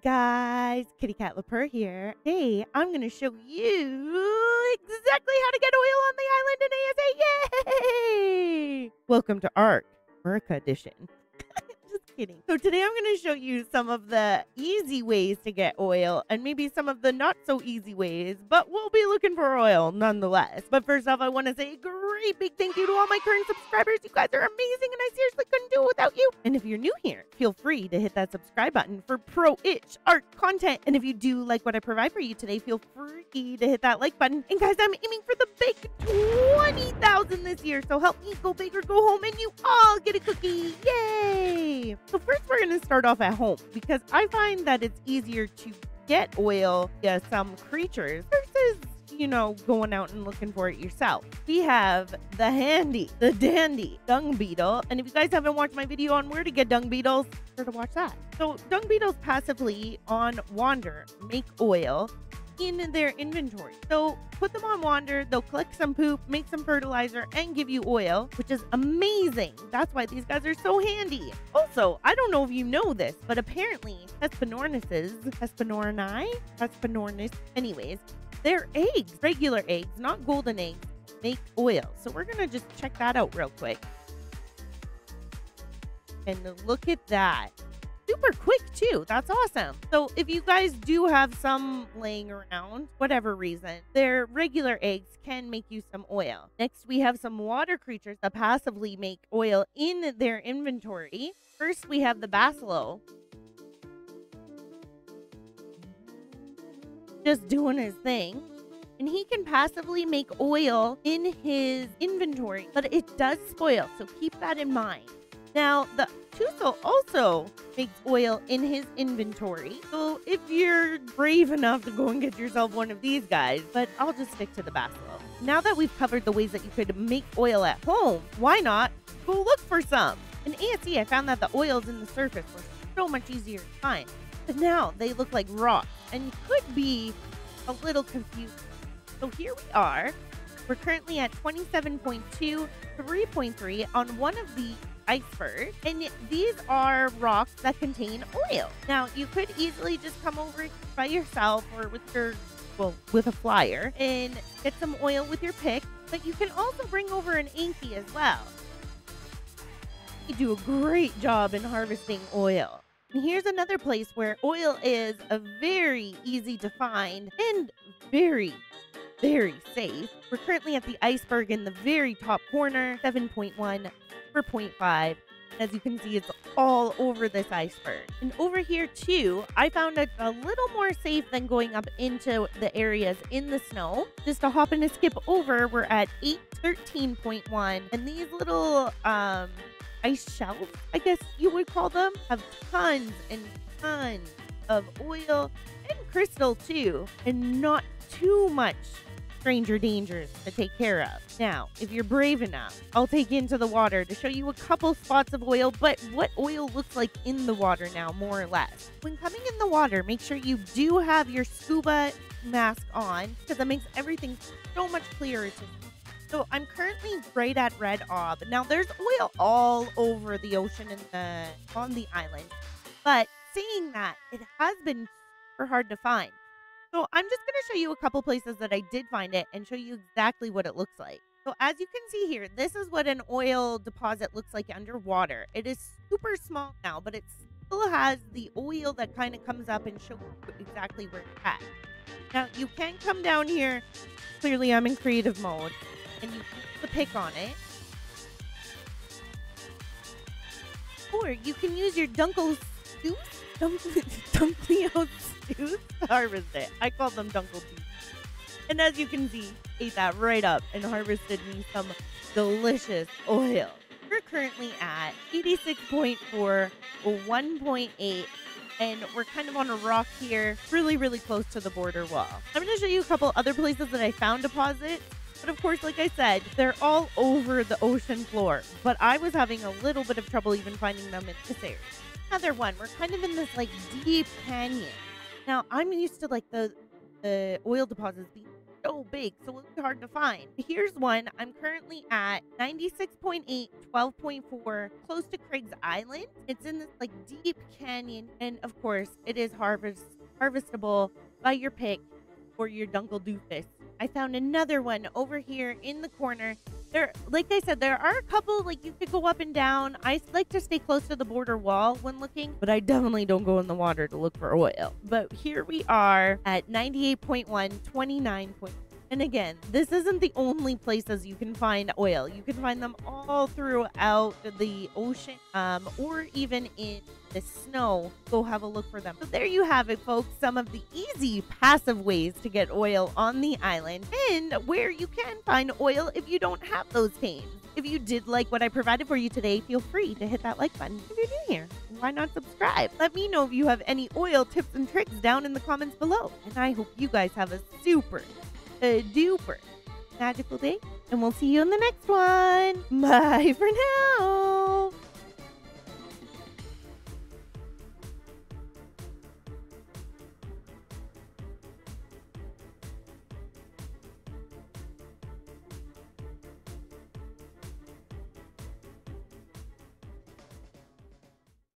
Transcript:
guys? Kittykatlapurr here. Hey, I'm going to show you exactly how to get oil on the island in ASA. Yay! Welcome to ARK, America Edition. Kidding. So today I'm going to show you some of the easy ways to get oil and maybe some of the not so easy ways, but we'll be looking for oil nonetheless. But first off, I want to say a great big thank you to all my current subscribers. You guys are amazing and I seriously couldn't do it without you. And if you're new here, feel free to hit that subscribe button for pro itch art content. And if you do like what I provide for you today, feel free to hit that like button. And guys, I'm aiming for the big 20,000 this year. So help me go big or go home and you all get a cookie. Yay! So first we're going to start off at home because I find that it's easier to get oil via some creatures versus you know, going out and looking for it yourself. We have the handy, the dandy dung beetle. And if you guys haven't watched my video on where to get dung beetles, sure to watch that. So dung beetles passively on Wander make oil in their inventory. So put them on Wander, they'll collect some poop, make some fertilizer, and give you oil, which is amazing. That's why these guys are so handy. Also, I don't know if you know this, but apparently Hesperornis, Hesperorni, Hesperornis, anyways, their eggs, regular eggs, not golden eggs, make oil. So we're to just check that out real quick. And look at that. Super quick too. That's awesome. So if you guys do have some laying around, whatever reason, their regular eggs can make you some oil. Next, we have some water creatures that passively make oil in their inventory. First, we have the Basilo. just doing his thing. And he can passively make oil in his inventory, but it does spoil, so keep that in mind. Now, the Tuso also oil in his inventory. So if you're brave enough to go and get yourself one of these guys, but I'll just stick to the basil. Now that we've covered the ways that you could make oil at home, why not go look for some? In ASE, I found that the oils in the surface were so much easier to find. But now they look like rock and you could be a little confused. So here we are. We're currently at 27.2, 3.3 on one of the icebergs. And these are rocks that contain oil. Now, you could easily just come over by yourself or with your, well, with a flyer and get some oil with your pick. But you can also bring over an Anky as well. You do a great job in harvesting oil. And here's another place where oil is a very easy to find and very, very safe. We're currently at the iceberg in the very top corner, 7.1 for 0.5. As you can see, it's all over this iceberg. And over here too, I found it a little more safe than going up into the areas in the snow. Just to hop and a skip over, we're at 813.1. And these little um ice shelves, I guess you would call them, have tons and tons of oil and crystal too, and not too much stranger dangers to take care of. Now, if you're brave enough, I'll take into the water to show you a couple spots of oil, but what oil looks like in the water now, more or less. When coming in the water, make sure you do have your scuba mask on because that makes everything so much clearer to so I'm currently right at Red Ob. Now there's oil all over the ocean and the on the island. But seeing that, it has been super hard to find. So I'm just going to show you a couple places that I did find it and show you exactly what it looks like. So as you can see here, this is what an oil deposit looks like underwater. It is super small now, but it still has the oil that kind of comes up and shows exactly where it's at. Now you can come down here. Clearly I'm in creative mode and you put the pick on it. Or you can use your Dunkle Stooth, Dunkleo to harvest it. I call them Dunkle Teeth. And as you can see, ate that right up and harvested me some delicious oil. We're currently at 86.4 1.8 and we're kind of on a rock here, really, really close to the border wall. I'm going to show you a couple other places that I found deposits but of course, like I said, they're all over the ocean floor. But I was having a little bit of trouble even finding them in area. Another one, we're kind of in this like deep canyon. Now, I'm used to like the the oil deposits being so big, so it's hard to find. Here's one. I'm currently at 96.8, 12.4, close to Craig's Island. It's in this like deep canyon, and of course, it is harvest harvestable by your pick or your Dungle Doofus. I found another one over here in the corner. There, like I said, there are a couple like you could go up and down. I like to stay close to the border wall when looking, but I definitely don't go in the water to look for oil. But here we are at 98.1, 29. And again, this isn't the only places you can find oil. You can find them all throughout the ocean um, or even in the snow. Go have a look for them. So there you have it, folks. Some of the easy passive ways to get oil on the island and where you can find oil if you don't have those caves. If you did like what I provided for you today, feel free to hit that like button if you're new here. Why not subscribe? Let me know if you have any oil tips and tricks down in the comments below. And I hope you guys have a super a duper magical day, and we'll see you in the next one. Bye for now.